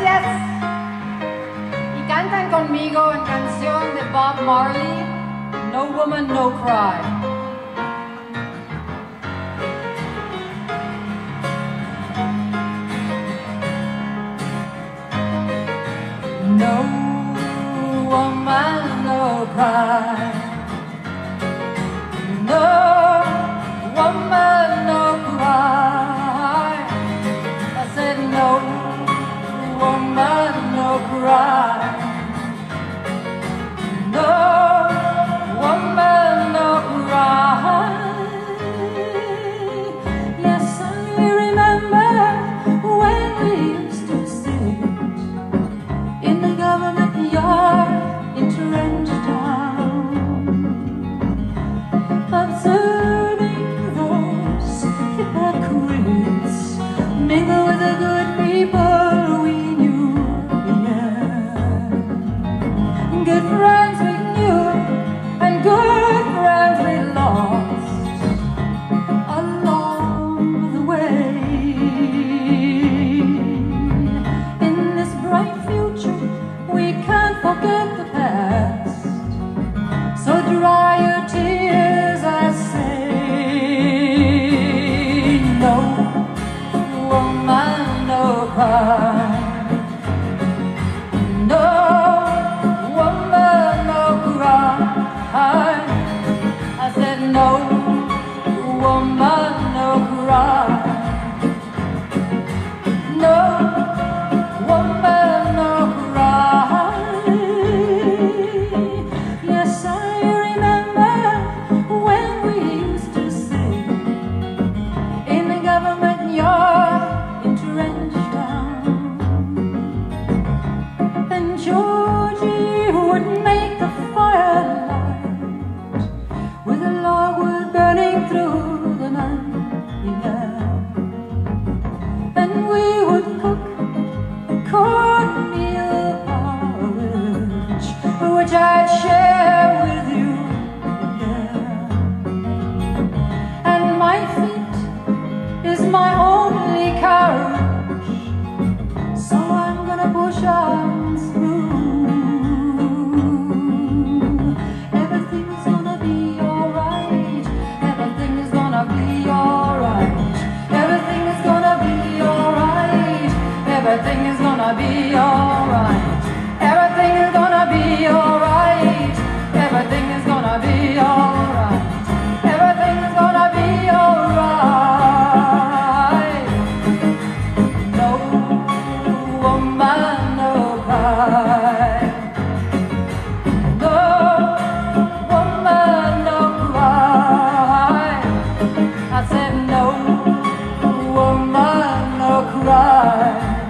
gracias. Y cantan conmigo en canción de Bob Marley, No Woman, No Cry. No woman, no cry. Woman, no cry. No woman, no cry. I said no woman, no cry. Everything is gonna be alright. Everything is gonna be alright. Everything is gonna be alright. Everything is gonna be alright. No woman, no cry. No woman, no cry. I said no woman, no cry.